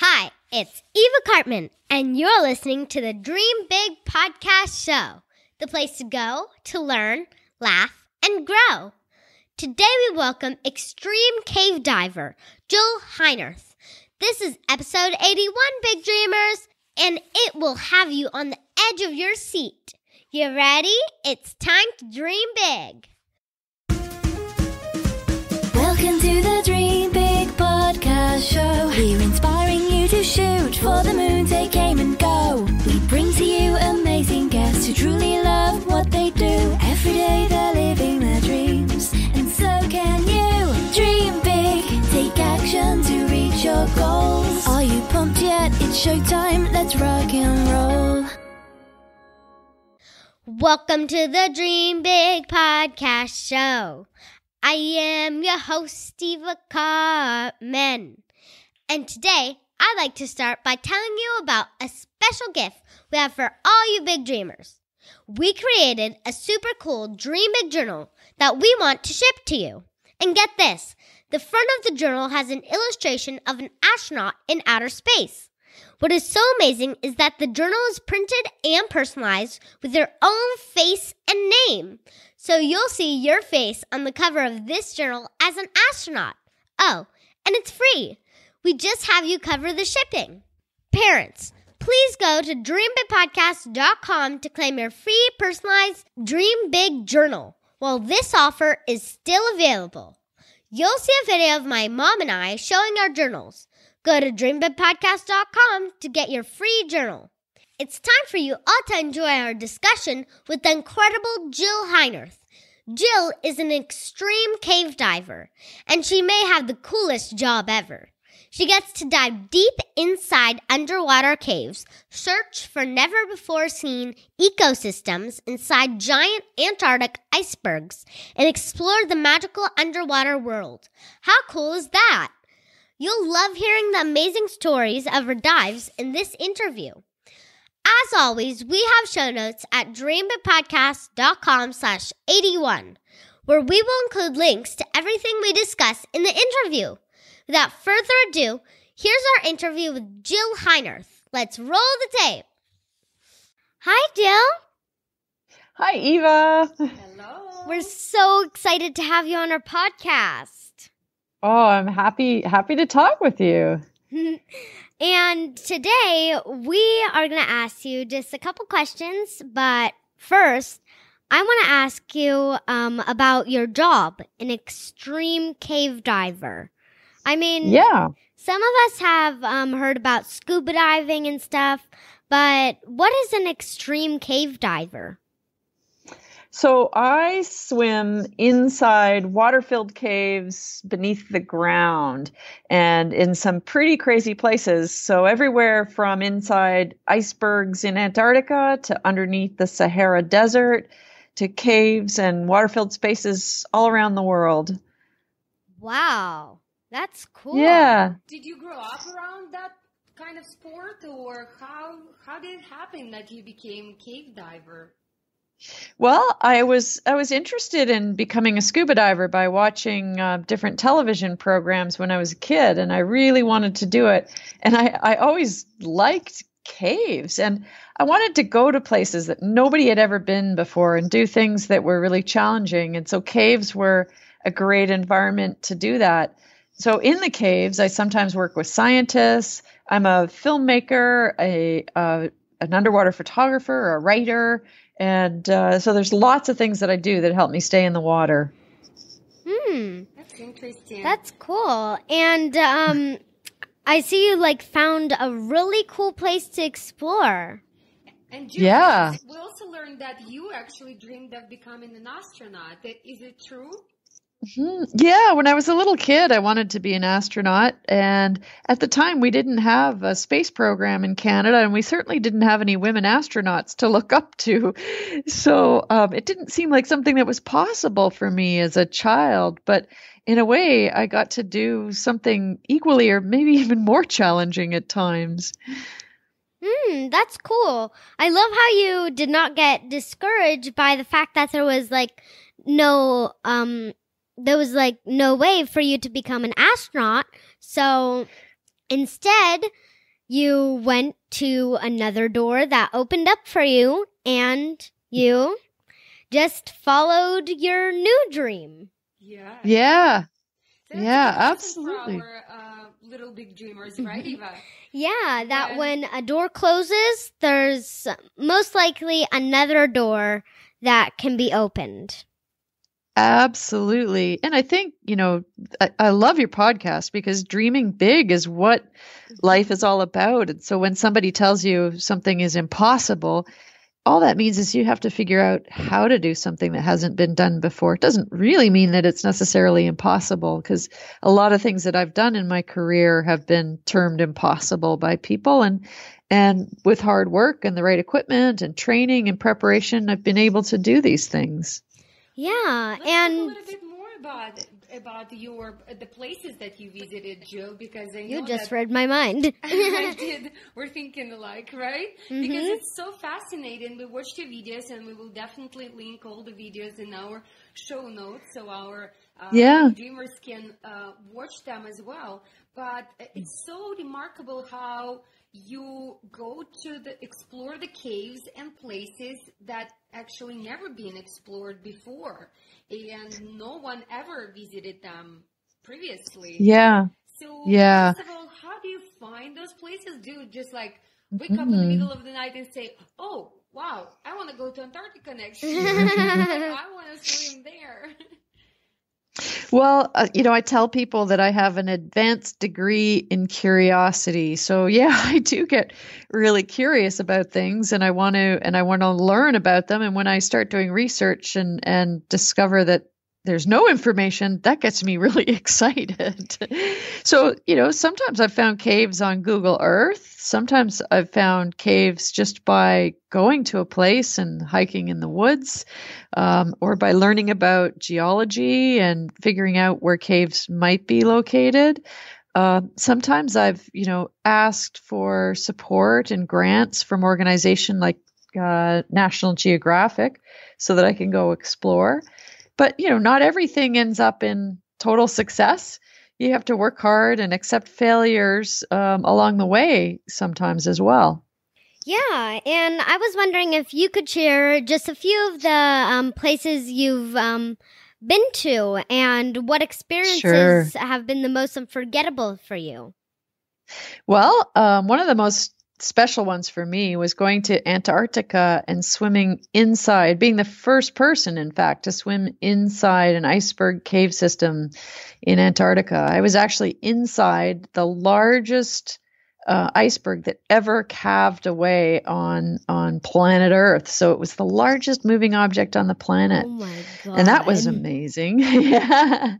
Hi, it's Eva Karpman, and you're listening to the Dream Big Podcast Show, the place to go to learn, laugh, and grow. Today we welcome extreme cave diver Jill Heinerth. This is episode 81, Big Dreamers, and it will have you on the edge of your seat. You ready? It's time to dream big. To shoot for the moon, they came and go. We bring to you amazing guests who truly love what they do. Every day they're living their dreams, and so can you. Dream big, take action to reach your goals. Are you pumped yet? It's showtime. Let's rock and roll. Welcome to the Dream Big Podcast Show. I am your host, Steve Karpman. And today, I'd like to start by telling you about a special gift we have for all you big dreamers. We created a super cool Dream Big journal that we want to ship to you. And get this the front of the journal has an illustration of an astronaut in outer space. What is so amazing is that the journal is printed and personalized with your own face and name. So you'll see your face on the cover of this journal as an astronaut. Oh, and it's free. We just have you cover the shipping. Parents, please go to dreambigpodcast.com to claim your free personalized Dream Big journal while this offer is still available. You'll see a video of my mom and I showing our journals. Go to dreambigpodcast.com to get your free journal. It's time for you all to enjoy our discussion with the incredible Jill Heinerth. Jill is an extreme cave diver, and she may have the coolest job ever. She gets to dive deep inside underwater caves, search for never before seen ecosystems inside giant Antarctic icebergs, and explore the magical underwater world. How cool is that? You'll love hearing the amazing stories of her dives in this interview. As always, we have show notes at dreambigpodcast.com slash 81, where we will include links to everything we discuss in the interview. Without further ado, here's our interview with Jill Heinerth. Let's roll the tape. Hi, Jill. Hi, Eva. Hello. We're so excited to have you on our podcast. Oh, I'm happy happy to talk with you. and today we are going to ask you just a couple questions, but first, I want to ask you um, about your job, an extreme cave diver. I mean, Yeah. some of us have um, heard about scuba diving and stuff, but what is an extreme cave diver? So I swim inside water-filled caves beneath the ground and in some pretty crazy places. So everywhere from inside icebergs in Antarctica to underneath the Sahara Desert to caves and water-filled spaces all around the world. Wow, that's cool. Yeah. Did you grow up around that kind of sport, or how how did it happen that you became cave diver? Well, I was I was interested in becoming a scuba diver by watching uh, different television programs when I was a kid, and I really wanted to do it. And I I always liked caves, and I wanted to go to places that nobody had ever been before and do things that were really challenging. And so caves were a great environment to do that. So in the caves, I sometimes work with scientists. I'm a filmmaker, a uh, an underwater photographer, a writer, and uh, so there's lots of things that I do that help me stay in the water. Hmm. That's interesting. That's cool. And um I see you like found a really cool place to explore. and you, Yeah. We also learned that you actually dreamed of becoming an astronaut. Is it true? Mhm. Yeah, when I was a little kid, I wanted to be an astronaut. And at the time, we didn't have a space program in Canada, and we certainly didn't have any women astronauts to look up to. So um, it didn't seem like something that was possible for me as a child. But in a way, I got to do something equally or maybe even more challenging at times. Hmm, that's cool. I love how you did not get discouraged by the fact that there was like no um there was like no way for you to become an astronaut. So Instead, you went to another door that opened up for you and you just followed your new dream. Yeah. Yeah. That's Yeah, a good lesson absolutely. For our, uh, little big dreamers, right, Eva? Yeah, that Yeah. when a door closes, there's most likely another door that can be opened. Absolutely. And I think, you know, I, I love your podcast because dreaming big is what life is all about. And so when somebody tells you something is impossible, all that means is you have to figure out how to do something that hasn't been done before. It doesn't really mean that it's necessarily impossible because a lot of things that I've done in my career have been termed impossible by people and and with hard work and the right equipment and training and preparation I've been able to do these things. Yeah, Let's talk a and little bit more about about your the places that you visited, Jill, because I know you just that read my mind. I did. We're thinking alike, right? Because Mhm. it's so fascinating. We watched your videos, and we will definitely link all the videos in our show notes, so our uh, Yeah. dreamers can uh, watch them as well. But it's so remarkable how you go to the explore the caves and places that actually never been explored before, and no one ever visited them previously. Yeah. So, Yeah. first of all, how do you find those places? Do you just like wake up in the Mhm. middle of the night and say, "Oh, wow, I want to go to Antarctica next year. I want to swim there." Well, uh, you know, I tell people that I have an advanced degree in curiosity. So, yeah, I do get really curious about things and I want to and I want to learn about them and when I start doing research and and discover that there's no information, that gets me really excited. so, you know, sometimes I've found caves on Google Earth. Sometimes I've found caves just by going to a place and hiking in the woods um, or by learning about geology and figuring out where caves might be located. Uh, sometimes I've, you know, asked for support and grants from organization like uh, National Geographic so that I can go explore. But you know, not everything ends up in total success. You have to work hard and accept failures um, along the way sometimes as well. yeah, and I was wondering if you could share just a few of the um, places you've um, been to and what experiences have been the most unforgettable for you. Well, um, one of the most special ones for me was going to Antarctica and swimming inside, being the first person, in fact, to swim inside an iceberg cave system in Antarctica. I was actually inside the largest uh, iceberg that ever calved away on on planet Earth. So it was the largest moving object on the planet Oh my god! and that was amazing. yeah.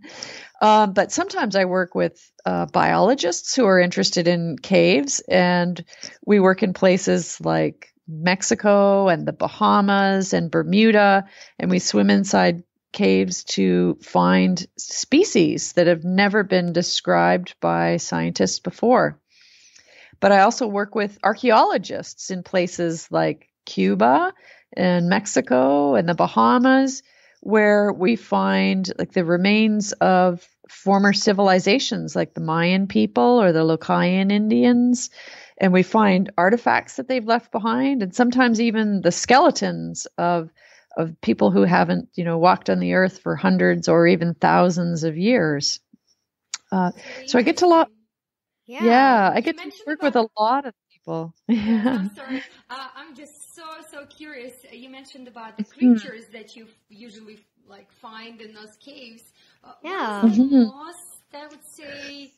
Um, but sometimes I work with uh, biologists who are interested in caves, and we work in places like Mexico and the Bahamas and Bermuda, and we swim inside caves to find species that have never been described by scientists before. But I also work with archaeologists in places like Cuba and Mexico and the Bahamas where we find like the remains of former civilizations like the Mayan people or the Lucayan Indians and we find artifacts that they've left behind and sometimes even the skeletons of of people who haven't you know walked on the earth for hundreds or even thousands of years uh, so I get to lot yeah. yeah, I get to work with a lot of people yeah I'm sorry. Uh, I'm just so so curious. Uh, You mentioned about the Mm-hmm. creatures that you usually like find in those caves. Uh, Yeah. What is the Mhm. most I would say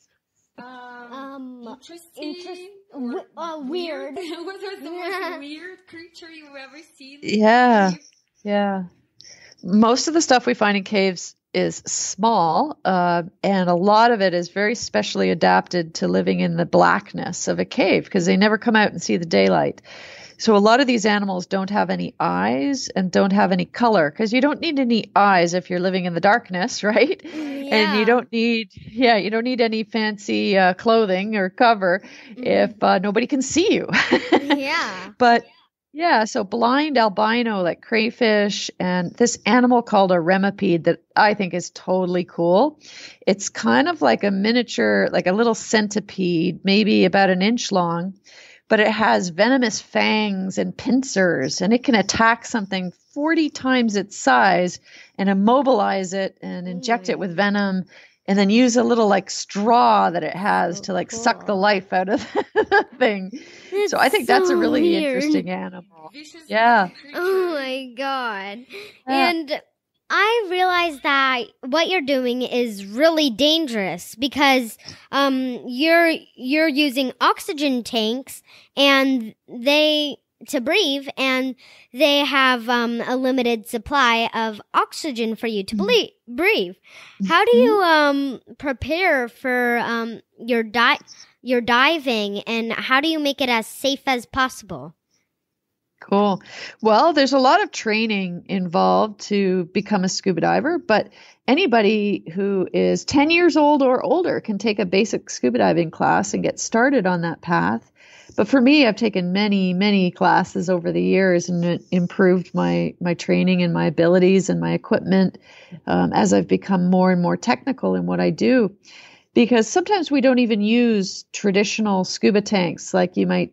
um, Um, interesting interest- or w- uh, weird. what was the Yeah. most weird creature you've ever seen? Yeah. Yeah. Most of the stuff we find in caves is small, uh, and a lot of it is very specially adapted to living in the blackness of a cave because they never come out and see the daylight. So a lot of these animals don't have any eyes and don't have any color because you don't need any eyes if you're living in the darkness, right? Yeah. And you don't need, yeah, you don't need any fancy uh, clothing or cover if uh, nobody can see you. yeah. but Yeah, so blind albino like crayfish and this animal called a remipede that I think is totally cool. It's kind of like a miniature, like a little centipede, maybe about an inch long, but it has venomous fangs and pincers and it can attack something 40 times its size and immobilize it and inject it with mm. venom and then use a little like straw that it has So to like suck the life out of the thing. so I think that's a really weird. interesting animal. Yeah. Oh my god. Yeah. And I realize that what you're doing is really dangerous because um you're you're using oxygen tanks and they to breathe and they have um a limited supply of oxygen for you to ble- breathe. How do you um prepare for um your di- your diving and how do you make it as safe as possible? Cool. Well, there's a lot of training involved to become a scuba diver, but anybody who is 10 years old or older can take a basic scuba diving class and get started on that path. But for me, I've taken many, many classes over the years and it improved my my training and my abilities and my equipment um, as I've become more and more technical in what I do. Because sometimes we don't even use traditional scuba tanks like you might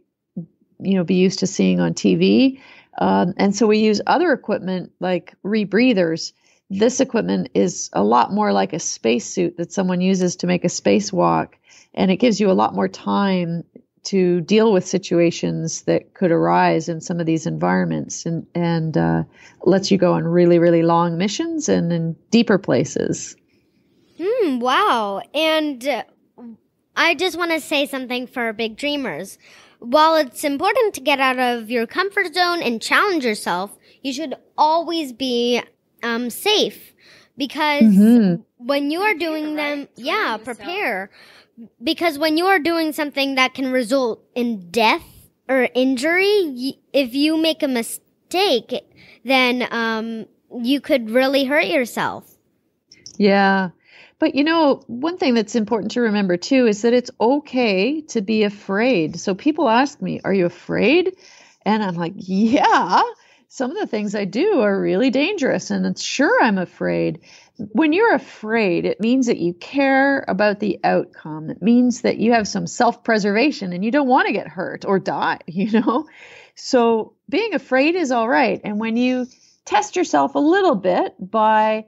you know be used to seeing on TV. Um, and so we use other equipment like rebreathers. This equipment is a lot more like a spacesuit that someone uses to make a spacewalk, and it gives you a lot more time to deal with situations that could arise in some of these environments, and and uh, lets you go on really really long missions and in deeper places. Hmm, wow. And I just want to say something for big dreamers. While it's important to get out of your comfort zone and challenge yourself, you should always be um, safe because Mhm. when you are doing them, yeah, prepare. Because when you are doing something that can result in death or injury, if you make a mistake, then um, you could really hurt yourself. Yeah. But you know, one thing that's important to remember too is that it's okay to be afraid. So people ask me, Are you afraid? And I'm like, Yeah, some of the things I do are really dangerous. And it's sure I'm afraid. When you're afraid, it means that you care about the outcome. It means that you have some self preservation and you don't want to get hurt or die, you know? So being afraid is all right. And when you test yourself a little bit by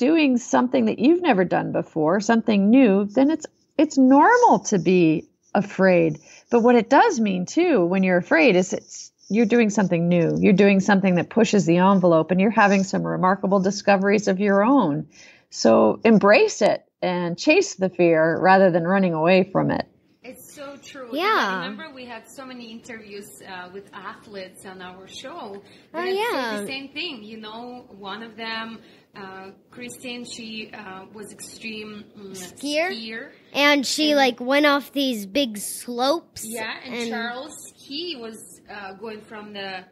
doing something that you've never done before, something new, then it's it's normal to be afraid. But what it does mean too when you're afraid is it's you're doing something new. You're doing something that pushes the envelope and you're having some remarkable discoveries of your own. So embrace it and chase the fear rather than running away from it. It's so true. Yeah. I remember we had so many interviews uh, with athletes on our show. Oh, that yeah. The same thing. You know, one of them, uh, Christine, she uh, was extreme mm, Skier? skier. And she like went off these big slopes. Yeah, and, Charles, he was uh, going from the,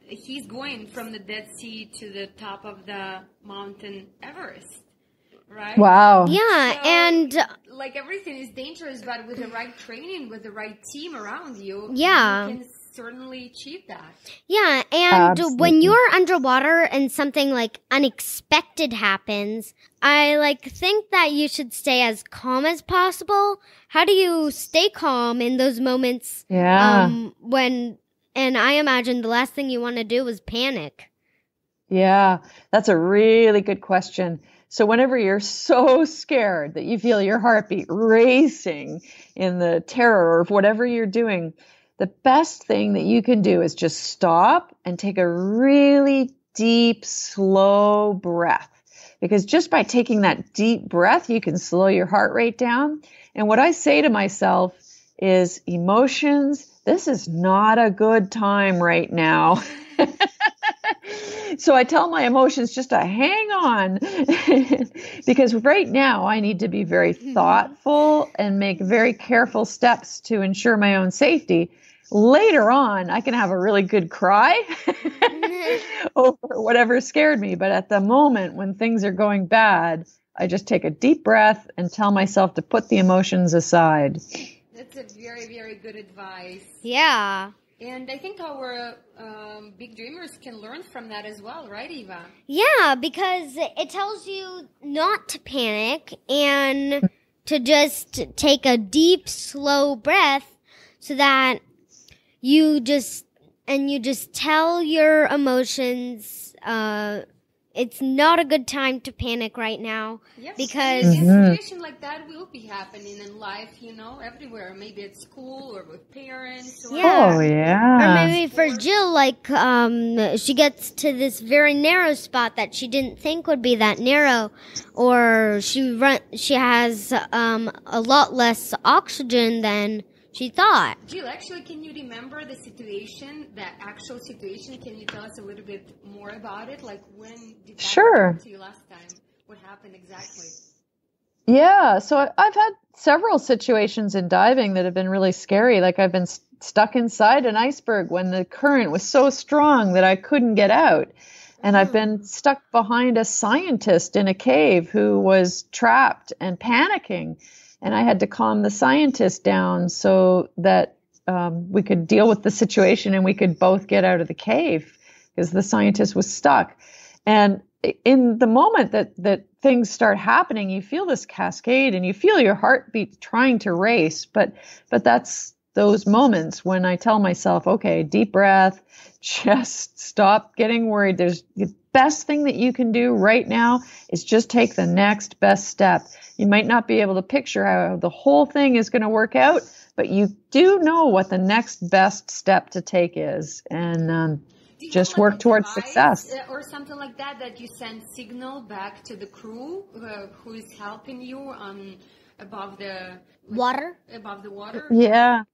he's going from the Dead Sea to the top of the mountain Everest, right? Wow. Yeah, So, and like everything is dangerous, but with the right training, with the right team around you, Yeah. you can certainly achieve that. yeah, and Absolutely. when you're underwater and something like unexpected happens, I like think that you should stay as calm as possible. How do you stay calm in those moments Yeah. um when and I imagine the last thing you want to do is panic. Yeah, that's a really good question. So, whenever you're so scared that you feel your heartbeat racing in the terror of whatever you're doing, the best thing that you can do is just stop and take a really deep, slow breath. Because just by taking that deep breath, you can slow your heart rate down. And what I say to myself is emotions, this is not a good time right now. so I tell my emotions just to hang on because right now I need to be very mm-hmm. thoughtful and make very careful steps to ensure my own safety. Later on, I can have a really good cry over whatever scared me. But at the moment when things are going bad, I just take a deep breath and tell myself to put the emotions aside. That's a very, very good advice. Yeah. And I think our um, big dreamers can learn from that as well, right, Eva? Yeah, because it tells you not to panic and to just take a deep, slow breath so that you just and you just tell your emotions uh, it's not a good time to panic right now Yes, because and a situation like that will be happening in life, you know, everywhere. Maybe at school or with parents. Or Yeah. Oh or yeah. maybe for Jill like um she gets to this very narrow spot that she didn't think would be that narrow or she run she has um a lot less oxygen than she thought. Jill, actually, can you remember the situation, the actual situation? Can you tell us a little bit more about it? Like when did that Sure. happen to you last time? What happened exactly? Yeah, so I- I've had several situations in diving that have been really scary. Like I've been s- stuck inside an iceberg when the current was so strong that I couldn't get out. And I've been hmm. stuck behind a scientist in a cave who was trapped and panicking. And I had to calm the scientist down so that um, we could deal with the situation and we could both get out of the cave because the scientist was stuck. And in the moment that that things start happening, you feel this cascade and you feel your heartbeat trying to race. But but that's those moments when I tell myself, okay, deep breath, just stop getting worried. There's the best thing that you can do right now is just take the next best step. You might not be able to picture how the whole thing is going to work out, but you do know what the next best step to take is. And um, Just like, work towards success. uh, or something like that that you send signal back to the crew uh, who is helping you on above the Water? above the water. Yeah.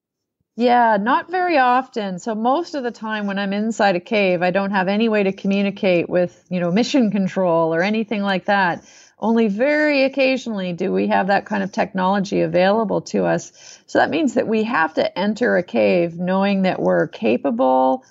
Yeah, not very often. So most of the time when I'm inside a cave, I don't have any way to communicate with, you know, mission control or anything like that. Only very occasionally do we have that kind of technology available to us. So that means that we have to enter a cave knowing that we're capable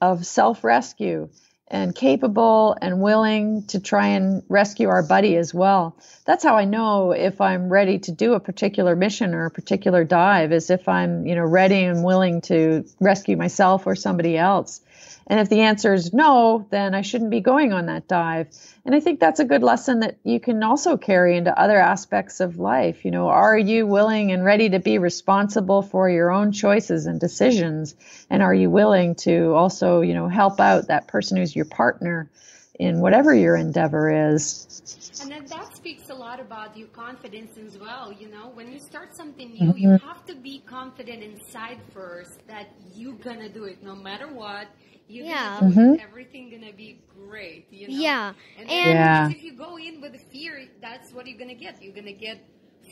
of self-rescue and capable and willing to try and rescue our buddy as well. That's how I know if I'm ready to do a particular mission or a particular dive is if I'm, you know, ready and willing to rescue myself or somebody else. And if the answer is no, then I shouldn't be going on that dive. And I think that's a good lesson that you can also carry into other aspects of life. You know, are you willing and ready to be responsible for your own choices and decisions? And are you willing to also, you know, help out that person who's your partner in whatever your endeavor is? And then that speaks a lot about your confidence as well. You know, when you start something new, you have to be confident inside first that you're gonna do it no matter what. You're Yeah. gonna do it. Everything gonna be great. You know. Yeah. And, And- Yeah. if you go in with fear, that's what you're gonna get. You're gonna get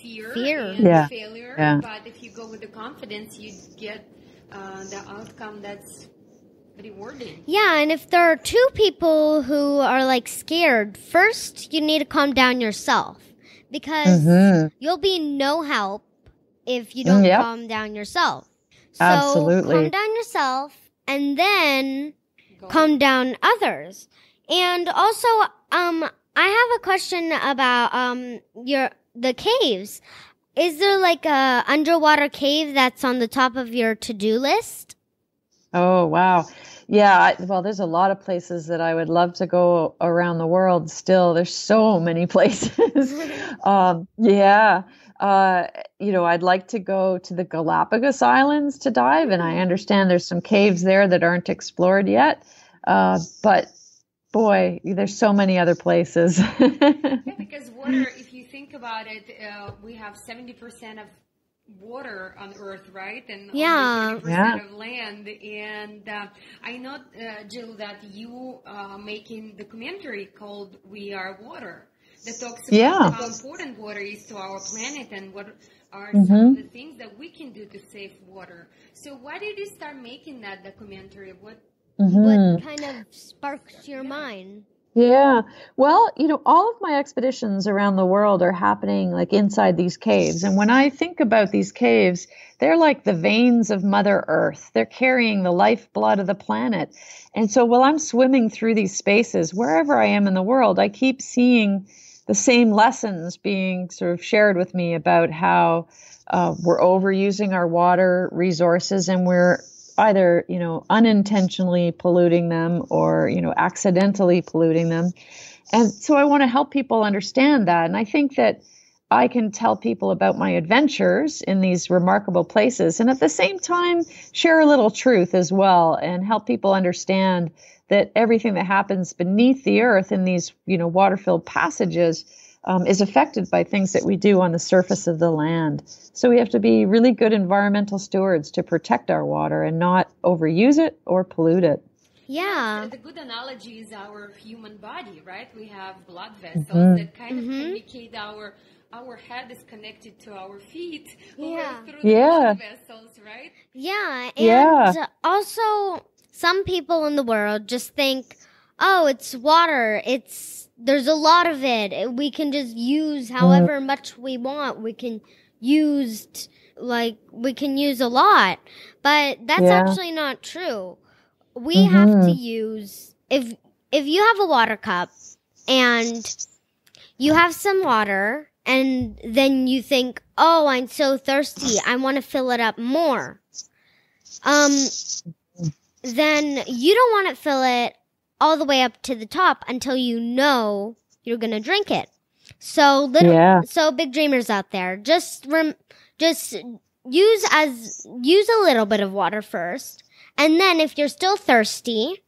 fear, Fear. and Yeah. failure. Yeah. But if you go with the confidence, you get uh, the outcome that's rewarding. Yeah, and if there are two people who are like scared, first you need to calm down yourself because Mhm. you'll be no help if you don't Yep. calm down yourself. So Absolutely. calm down yourself and then Go. calm down others. And also, um, I have a question about um your the caves. Is there like a underwater cave that's on the top of your to do list? Oh, wow. Yeah, I, well, there's a lot of places that I would love to go around the world still. There's so many places. um, yeah. Uh, you know, I'd like to go to the Galapagos Islands to dive, and I understand there's some caves there that aren't explored yet. Uh, but boy, there's so many other places. Yeah, because water, if you think about it, uh, we have 70% of water on Earth, right? And Yeah. only 30% Yeah. of land. And uh, I know, uh, Jill, that you uh, making the documentary called "We Are Water" that talks about Yeah. how important water is to our planet and what are Mm-hmm. some of the things that we can do to save water. So, why did you start making that documentary? What Mhm. What kind of sparks your mind? Yeah. Well, you know, all of my expeditions around the world are happening like inside these caves. And when I think about these caves, they're like the veins of Mother Earth. They're carrying the lifeblood of the planet. And so while I'm swimming through these spaces, wherever I am in the world, I keep seeing the same lessons being sort of shared with me about how uh, we're overusing our water resources and we're either you know unintentionally polluting them or you know accidentally polluting them. And so i want to help people understand that. And i think that i can tell people about my adventures in these remarkable places and at the same time share a little truth as well and help people understand that everything that happens beneath the earth in these you know water filled passages um, is affected by things that we do on the surface of the land. So we have to be really good environmental stewards to protect our water and not overuse it or pollute it. Yeah. The, the good analogy is our human body, right? We have blood vessels Mm-hmm. that kind of indicate our our head is connected to our feet Yeah. over through the Yeah. blood vessels, right? Yeah, and Yeah. also some people in the world just think, "Oh, it's water. It's there's a lot of it. We can just use however much we want. We can use like we can use a lot." But that's Yeah. actually not true. We have to use if if you have a water cup and you have some water and then you think, "Oh, I'm so thirsty. I want to fill it up more." Um then you don't want to fill it all the way up to the top until you know you're going to drink it. So little Yeah. so big dreamers out there, just rem- just use as use a little bit of water first, and then if you're still thirsty,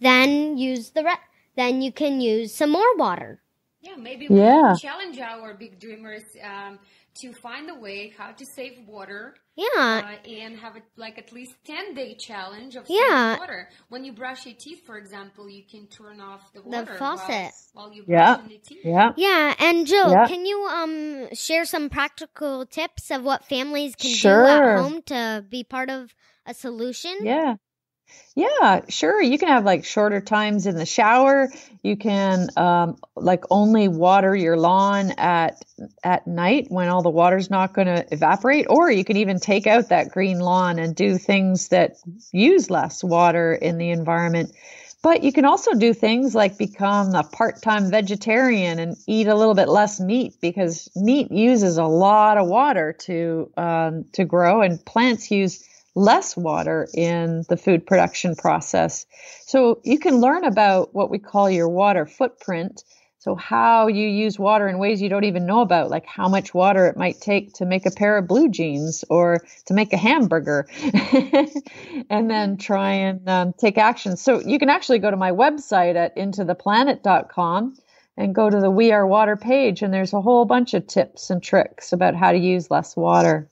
then use the re- then you can use some more water. Yeah, maybe we Yeah. can challenge our big dreamers um, to find a way how to save water Yeah. uh, and have it like at least 10 day challenge of Yeah. saving water. When you brush your teeth, for example, you can turn off the water faucet. while, while you Yeah. brushing your teeth. Yeah. Yeah, and Jill, Yeah. can you um share some practical tips of what families can do at home to be part of a solution? Yeah. Yeah, sure. You can have like shorter times in the shower. You can um, like only water your lawn at at night when all the water's not going to evaporate, or you can even take out that green lawn and do things that use less water in the environment. But you can also do things like become a part-time vegetarian and eat a little bit less meat because meat uses a lot of water to um, to grow, and plants use less water in the food production process. So you can learn about what we call your water footprint. So how you use water in ways you don't even know about, like how much water it might take to make a pair of blue jeans or to make a hamburger, and then try and um, take action. So you can actually go to my website at intotheplanet.com and go to the We Are Water page, and there's a whole bunch of tips and tricks about how to use less water.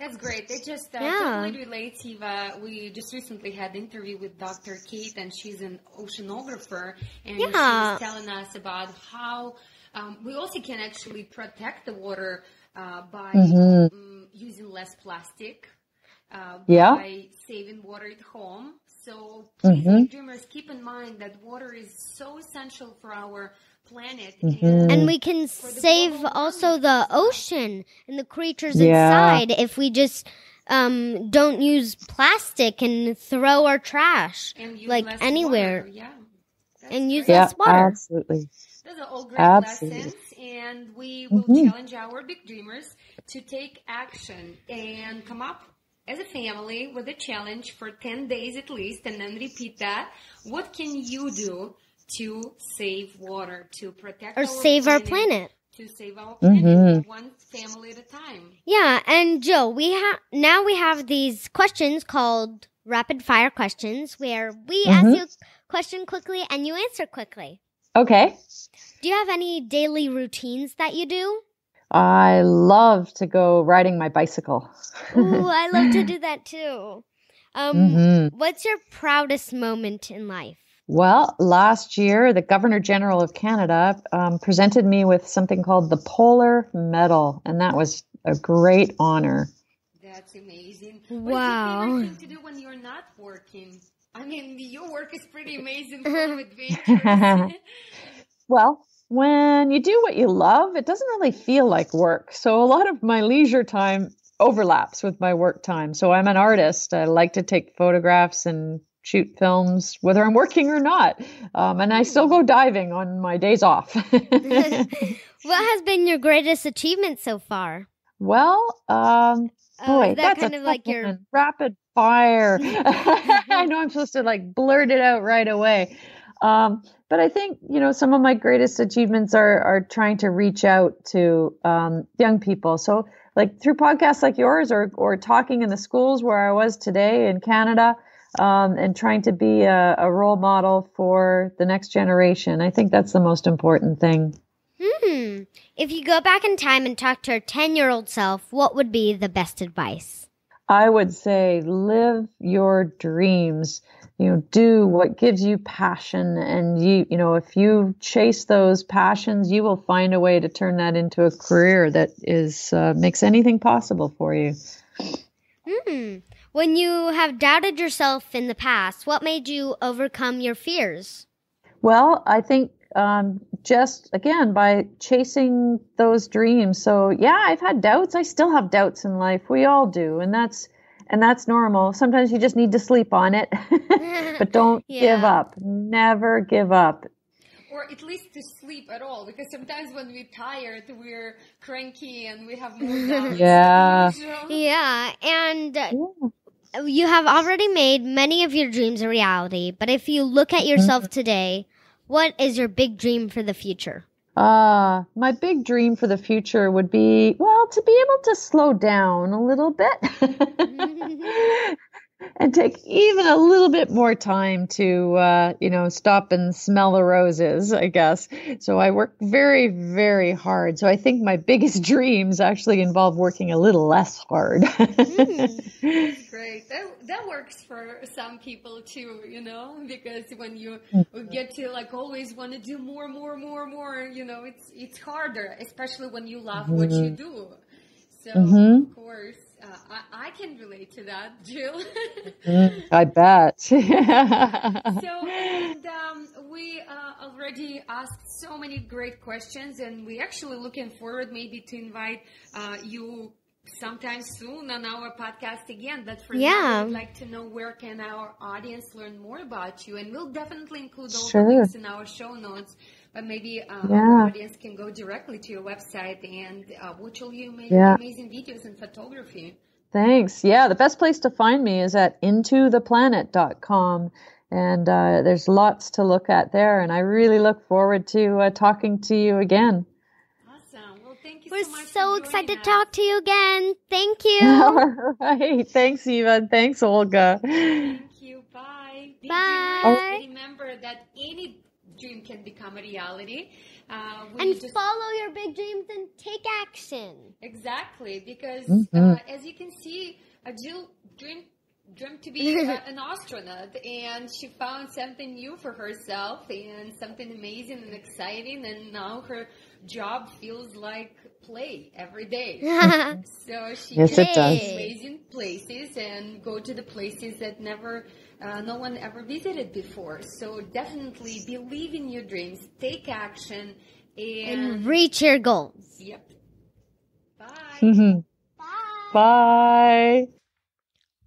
That's great. It just uh, Yeah. totally relates, Eva. We just recently had an interview with Dr. Kate, and she's an oceanographer, and she Yeah. was telling us about how um, we also can actually protect the water uh, by um, using less plastic, uh, Yeah. by saving water at home. So please, big dreamers, keep in mind that water is so essential for our planet. And And we can save global also the ocean and the creatures Yeah. inside if we just um, don't use plastic and throw our trash and use like less anywhere water. Yeah. That's and use great. Yeah, less water. absolutely. Those are all great Absolutely. lessons, and we will Mm-hmm. challenge our big dreamers to take action and come up as a family with a challenge for 10 days at least, and then repeat that. What can you do to save water, to protect Or our save our planet. To save our planet, Mm-hmm. one family at a time. Yeah, and Joe, we have now we have these questions called rapid fire questions where we ask Mm-hmm. you a question quickly and you answer quickly. Okay. Do you have any daily routines that you do? I love to go riding my bicycle. Ooh, I love to do that too. Um, Mhm. what's your proudest moment in life? Well, last year, the Governor General of Canada um, presented me with something called the Polar Medal, and that was a great honor. That's amazing. Wow. What's your favorite thing to do when you're not working? I mean, your work is pretty amazing full of adventures. Well, when you do what you love, it doesn't really feel like work. So a lot of my leisure time overlaps with my work time. So I'm an artist. I like to take photographs and shoot films, whether I'm working or not. Um, and I still go diving on my days off. What has been your greatest achievement so far? Well, um, Oh, Boy, is that that's kind of like your rapid fire. I know I'm supposed to like blurt it out right away. Um, but I think you know some of my greatest achievements are are trying to reach out to um, young people. So like through podcasts like yours, or or talking in the schools where I was today in Canada, um, and trying to be a, a role model for the next generation. I think that's the most important thing. Hmm. If you go back in time and talk to your 10 year old self, what would be the best advice? I would say live your dreams. You know, do what gives you passion and you, you know, if you chase those passions, you will find a way to turn that into a career that is uh, makes anything possible for you. Hmm. When you have doubted yourself in the past, what made you overcome your fears? Well, I think um, just again by chasing those dreams. So yeah, I've had doubts. I still have doubts in life. We all do, and that's and that's normal. Sometimes you just need to sleep on it, but don't give up. Never give up. or at least to sleep at all because sometimes when we're tired we're cranky and we have more doubts Yeah. Yeah, and Yeah. You have already made many of your dreams a reality, but if you look at yourself today, what is your big dream for the future? Uh, my big dream for the future would be, well, to be able to slow down a little bit and take even a little bit more time to, uh, you know, stop and smell the roses, I guess. So I work very, very hard. So I think my biggest dreams actually involve working a little less hard. Mm, That's great. That that works for some people too, you know, because when you mm. get to like always want to do more, more, more, more, you know, it's it's harder, especially when you love what you mm-hmm. do. So mm-hmm. of course, uh, I, I can relate to that, Jill. I bet. so and um, we uh, already asked so many great questions, and we're actually looking forward maybe to invite uh, you sometime soon on our podcast again. But for Yeah. now, we'd like to know where can our audience learn more about you, and we'll definitely include all Sure. the links in our show notes. But maybe uh, Yeah. our audience can go directly to your website and uh, watch all your amazing, Yeah. amazing videos and photography. Thanks. Yeah, the best place to find me is at intotheplanet.com. And uh, there's lots to look at there. And I really look forward to uh, talking to you again. Awesome. Well, thank you We're so much. for so joining excited to talk to you again. Thank you. All right. Thanks, Eva. Thanks, Olga. Thank you. Bye. Bye. dreamers, Remember that any dream can become a reality. Uh, we and just follow your big dreams and take action. exactly because Mm-hmm. uh, as you can see, uh, Jill dreamed dreamed to be uh, an astronaut, and she found something new for herself and something amazing and exciting, and now her job feels like play every day. So she Yes, can it does. amazing places and go to the places that never, uh, no one ever visited before. So definitely believe in your dreams, take action, and, and reach your goals. yep. Bye. Mhm. Bye.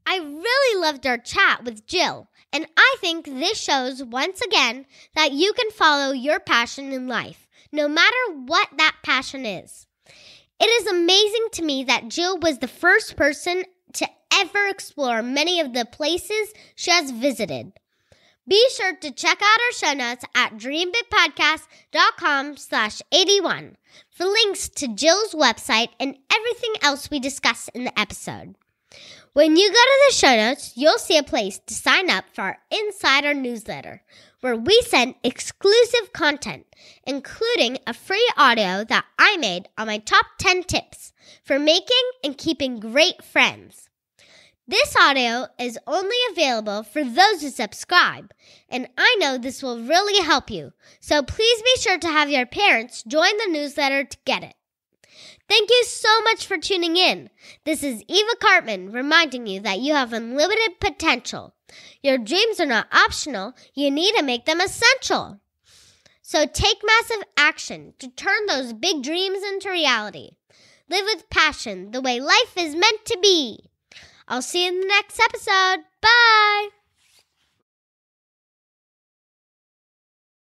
I really loved our chat with Jill, and I think this shows once again that you can follow your passion in life, no matter what that passion is. It is amazing to me that Jill was the first person to ever explore many of the places she has visited. Be sure to check out our show notes at dreambigpodcast.com slash 81 for links to Jill's website and everything else we discuss in the episode. When you go to the show notes, you'll see a place to sign up for our insider newsletter, where we send exclusive content, including a free audio that I made on my top 10 tips for making and keeping great friends. This audio is only available for those who subscribe, and I know this will really help you. So please be sure to have your parents join the newsletter to get it. Thank you so much for tuning in. This is Eva Karpman reminding you that you have unlimited potential. Your dreams are not optional, you need to make them essential. So take massive action to turn those big dreams into reality. Live with passion the way life is meant to be. I'll see you in the next episode. Bye.